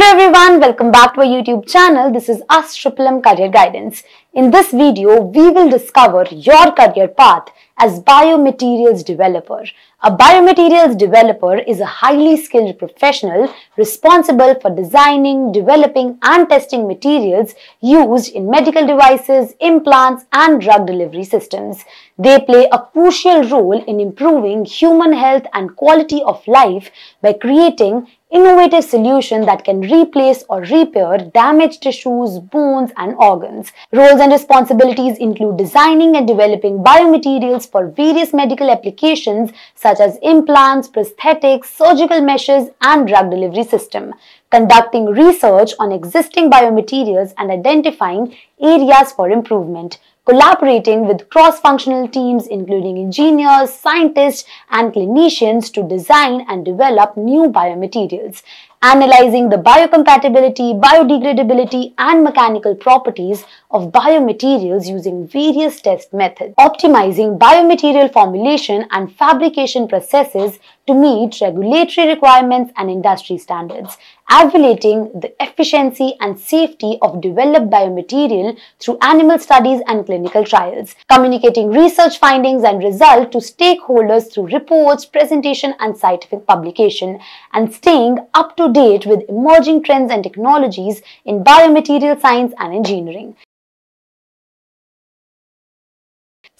Hello everyone, welcome back to our YouTube channel. This is Us Triple M Career Guidance. In this video, we will discover your career path as biomaterials developer. A biomaterials developer is a highly skilled professional responsible for designing, developing and testing materials used in medical devices, implants and drug delivery systems. They play a crucial role in improving human health and quality of life by creating innovative solution that can replace or repair damaged tissues, bones and organs. Roles and responsibilities include designing and developing biomaterials for various medical applications such as implants, prosthetics, surgical meshes and drug delivery system. Conducting research on existing biomaterials and identifying areas for improvement collaborating with cross-functional teams including engineers, scientists and clinicians to design and develop new biomaterials analyzing the biocompatibility, biodegradability and mechanical properties of biomaterials using various test methods, optimizing biomaterial formulation and fabrication processes to meet regulatory requirements and industry standards, evaluating the efficiency and safety of developed biomaterial through animal studies and clinical trials, communicating research findings and results to stakeholders through reports, presentation and scientific publication, and staying up to date with emerging trends and technologies in biomaterial science and engineering.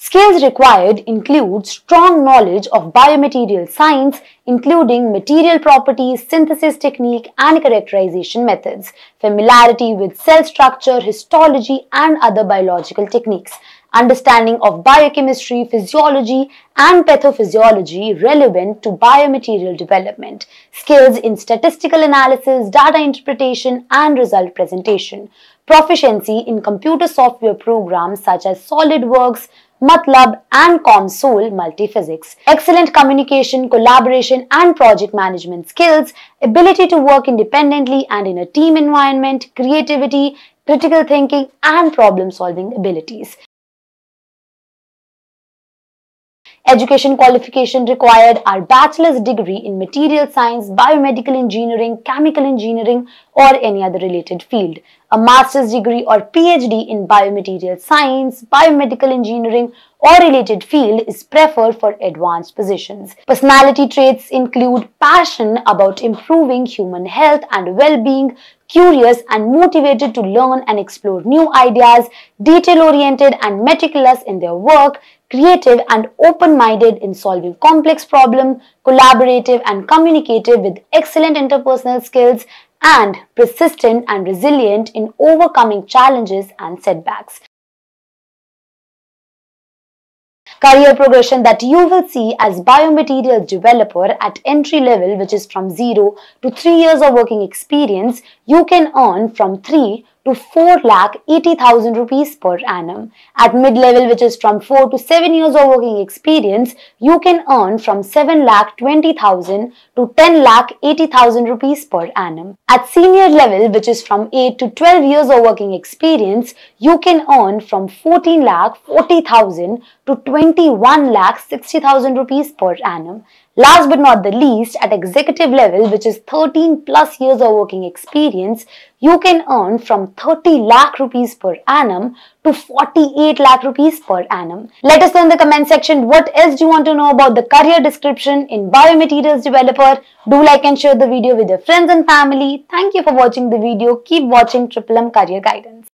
Skills required include strong knowledge of biomaterial science, including material properties, synthesis technique, and characterization methods, familiarity with cell structure, histology, and other biological techniques, understanding of biochemistry, physiology, and pathophysiology relevant to biomaterial development, skills in statistical analysis, data interpretation, and result presentation, proficiency in computer software programs such as SolidWorks, MATLAB and COMSOL multiphysics. Excellent communication, collaboration and project management skills, ability to work independently and in a team environment, creativity, critical thinking and problem solving abilities. Education qualification required are bachelor's degree in material science, biomedical engineering, chemical engineering or any other related field. A master's degree or PhD in biomaterial science, biomedical engineering or related field is preferred for advanced positions. Personality traits include passion about improving human health and well-being, curious and motivated to learn and explore new ideas, detail-oriented and meticulous in their work, creative and open-minded in solving complex problems, collaborative and communicative with excellent interpersonal skills, and persistent and resilient in overcoming challenges and setbacks. Career progression that you will see as biomaterials developer at entry level which is from 0 to 3 years of working experience, you can earn from 3 to 4 lakh 80,000 rupees per annum. At mid-level which is from 4 to 7 years of working experience, you can earn from 7 lakh 20,000 to 10 lakh 80,000 rupees per annum. At senior level which is from 8 to 12 years of working experience, you can earn from 14 lakh 40,000 to 21 lakh 60,000 rupees per annum. Last but not the least, at executive level, which is 13 plus years of working experience, you can earn from 30 lakh rupees per annum to 48 lakh rupees per annum. Let us know in the comment section what else do you want to know about the career description in biomaterials developer. Do like and share the video with your friends and family. Thank you for watching the video. Keep watching Triple M Career Guidance.